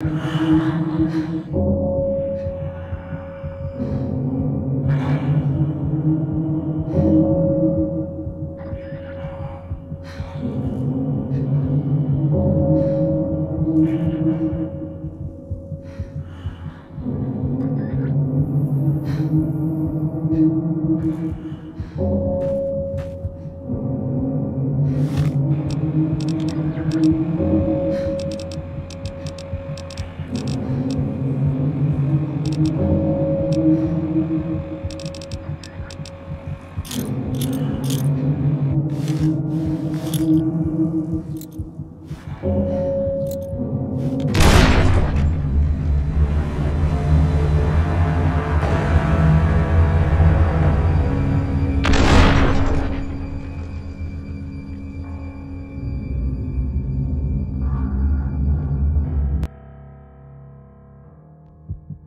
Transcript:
Amen. Um, Mm-hmm.